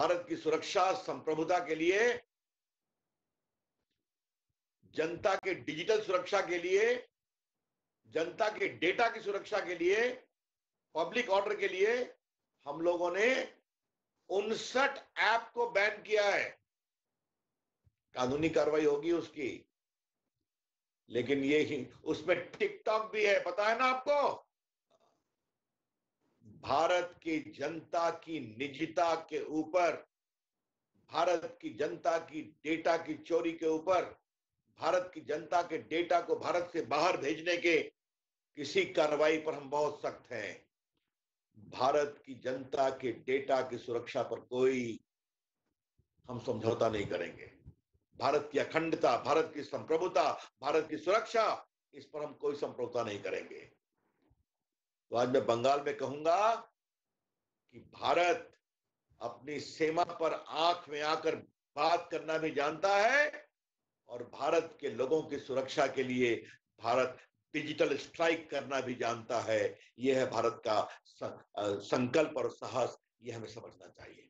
भारत की सुरक्षा, संप्रभुता के लिए, जनता के डिजिटल सुरक्षा के लिए, जनता के डेटा की सुरक्षा के लिए, पब्लिक ऑर्डर के लिए हम लोगों ने उनसठ ऐप को बैन किया है। कानूनी कार्रवाई होगी उसकी। लेकिन ये ही, उसमें टिकटॉक भी है, पता है ना आपको? भारत की जनता की निजता के ऊपर, भारत की जनता की डेटा की चोरी के ऊपर, भारत की जनता के डेटा को भारत से बाहर भेजने के किसी कार्रवाई पर हम बहुत सख्त हैं। भारत की जनता के डेटा की सुरक्षा पर कोई हम समझौता नहीं करेंगे। भारत की अखंडता, भारत की संप्रभुता, भारत की सुरक्षा, इस पर हम कोई समझौता नहीं करेंगे। तो आज मैं बंगाल में कहूँगा कि भारत अपनी सीमा पर आँख में आकर बात करना भी जानता है और भारत के लोगों की सुरक्षा के लिए भारत डिजिटल स्ट्राइक करना भी जानता है। यह है भारत का संकल्प और साहस, यह हमें समझना चाहिए।